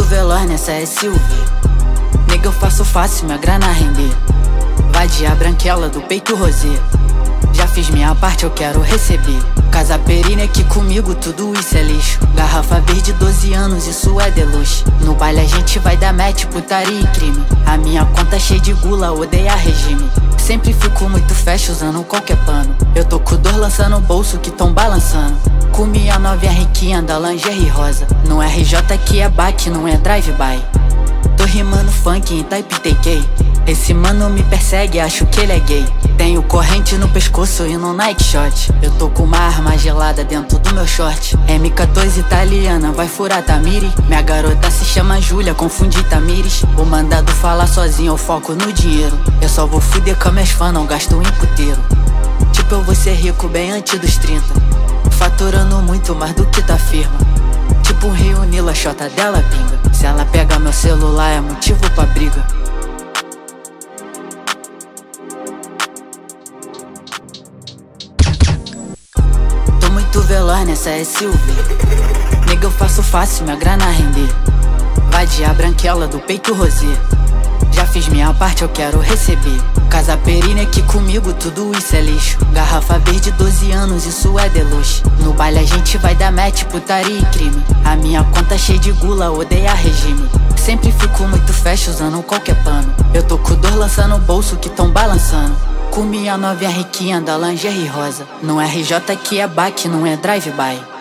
veloz nessa SUV Nega, eu faço fácil minha grana render. Vadia branquela do peito rosé Já fiz minha parte, eu quero receber. Casa perina aqui comigo, tudo isso é lixo. Garrafa verde, 12 anos, isso é deluxe No baile a gente vai dar match, putaria e crime A minha conta cheia de gula, odeia regime. Sempre fico muito fecho usando qualquer pano. Eu tô com dor lançando o bolso que tão balançando. Comi a novinha riquinha da lingerie rosa. No RJ que é back, não é drive-by. Tô rimando funk em Taipei Esse mano me persegue, acho que ele é gay. Tenho corrente no pescoço e no Nike Shot Eu tô com uma arma gelada dentro do meu short. M14 italiana, vai furar Tamiri. Minha garota se chama Júlia, confundi Tamires. O mandado falar sozinho, eu foco no dinheiro. Eu só vou fuder com minhas fãs, não gasto em puteiro Tipo eu vou ser rico bem antes dos 30 Faturando muito mais do que tá firma. Tipo um rio Nilo, a chota dela pinga. Se ela pega meu celular é motivo pra briga Veloz nessa SUV Nega, eu faço fácil minha grana render. Vadia branquela do peito rosé Já fiz minha parte, eu quero receber. Casa perina aqui comigo, tudo isso é lixo. Garrafa verde, 12 anos, isso é deluxe No baile a gente vai dar match, putaria e crime. A minha conta cheia de gula, odeia regime Sempre fico muito fecho usando qualquer pano. Eu tô com dor lançando o bolso que tão balançando. Comi a novinha riquinha da lingerie rosa. No RJ que é back, não é drive-by